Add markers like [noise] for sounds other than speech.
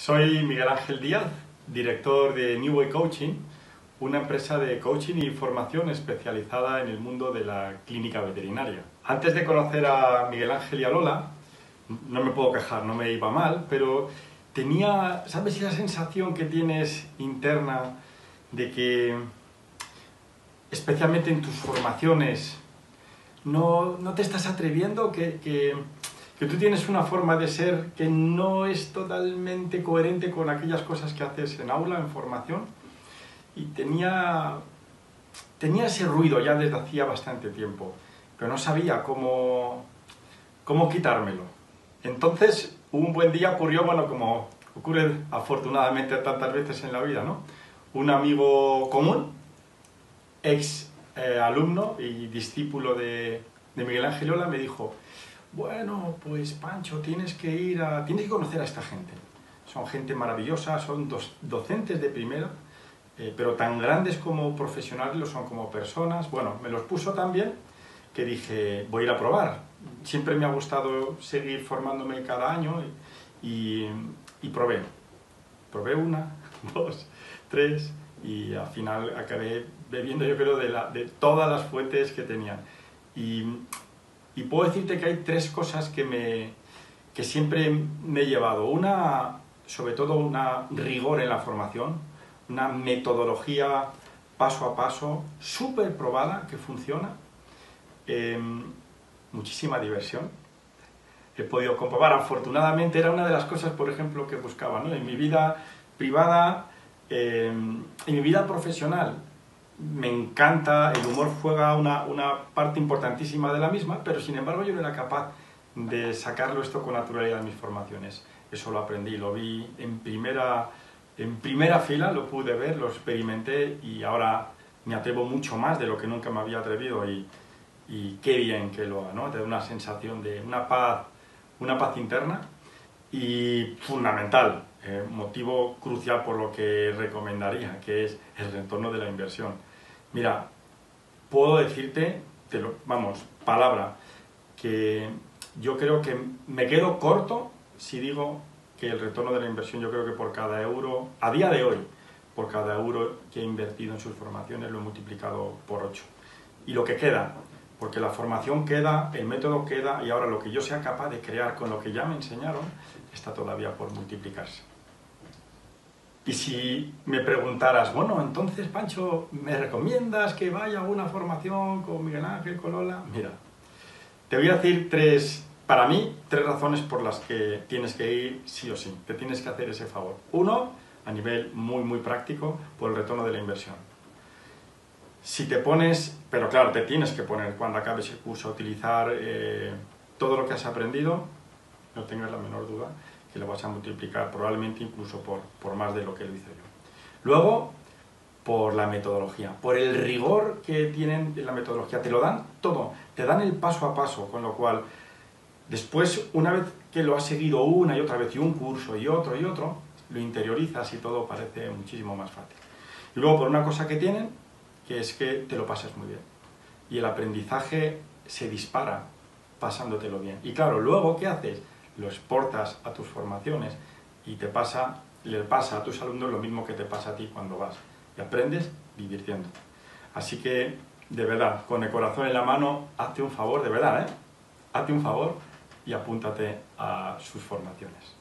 Soy Miguel Ángel Díaz, director de New Way Coaching, una empresa de coaching y formación especializada en el mundo de la clínica veterinaria. Antes de conocer a Miguel Ángel y a Lola, no me puedo quejar, no me iba mal, pero tenía, ¿sabes esa sensación que tienes interna de que, especialmente en tus formaciones, no, no te estás atreviendo, que, que que tú tienes una forma de ser que no es totalmente coherente con aquellas cosas que haces en aula, en formación, y tenía, tenía ese ruido ya desde hacía bastante tiempo, pero no sabía cómo, cómo quitármelo. Entonces, un buen día ocurrió, bueno, como ocurre afortunadamente tantas veces en la vida, ¿no? Un amigo común, ex eh, alumno y discípulo de, Miguel Ángel Ola, me dijo, bueno, pues Pancho, tienes que ir a... tienes que conocer a esta gente. Son gente maravillosa, son dos, docentes de primera, eh, pero tan grandes como profesionales lo son como personas. Bueno, me los puso tan bien que dije, voy a ir a probar. Siempre me ha gustado seguir formándome cada año y, y probé. Probé una, [laughs] dos, tres y al final acabé bebiendo yo creo de, de todas las fuentes que tenían. Y y puedo decirte que hay tres cosas que, me, que siempre me he llevado. Una, sobre todo, una rigor en la formación, una metodología paso a paso, súper probada, que funciona. Em, muchísima diversión. He podido comprobar, afortunadamente, era una de las cosas, por ejemplo, que buscaba ¿no? en mi vida privada, em, en mi vida profesional me encanta, el humor juega una, una, parte importantísima de la misma, pero sin embargo yo no era capaz de sacarlo esto con naturalidad en mis formaciones. Eso lo aprendí, lo vi en primera, en primera fila, lo pude ver, lo experimenté y ahora me atrevo mucho más de lo que nunca me había atrevido y, y qué bien que lo haga, ¿no? Te da una sensación de una paz, una paz interna y fundamental, eh, motivo crucial por lo que recomendaría, que es el retorno de la inversión Mira, puedo decirte, te lo, vamos, palabra, que yo creo que me quedo corto si digo que el retorno de la inversión, yo creo que por cada euro, a día de hoy, por cada euro que he invertido en sus formaciones lo he multiplicado por 8. Y lo que queda, porque la formación queda, el método queda, y ahora lo que yo sea capaz de crear con lo que ya me enseñaron, está todavía por multiplicarse. Y si me preguntaras, bueno, entonces, Pancho, ¿me recomiendas que vaya a una formación con Miguel Ángel, con Lola? Mira, te voy a decir tres, para mí, tres razones por las que tienes que ir sí o sí, te tienes que hacer ese favor. Uno, a nivel muy, muy práctico, por el retorno de la inversión. Si te pones, pero claro, te tienes que poner cuando acabes el curso a utilizar eh, todo lo que has aprendido, no tengas la menor duda, que lo vas a multiplicar probablemente incluso por, por más de lo que lo hice yo. Luego, por la metodología, por el rigor que tienen en la metodología, te lo dan todo, te dan el paso a paso, con lo cual después, una vez que lo has seguido una y otra vez y un curso y otro y otro, lo interiorizas y todo parece muchísimo más fácil. Y luego por una cosa que tienen, que es que te lo pasas muy bien. Y el aprendizaje se dispara pasándotelo bien. Y claro, luego, ¿qué haces? Lo exportas a tus formaciones y te pasa, le pasa a tus alumnos lo mismo que te pasa a ti cuando vas y aprendes divirtiendo. Así que, de verdad, con el corazón en la mano, hazte un favor, de verdad, ¿eh? Hazte un favor y apúntate a sus formaciones.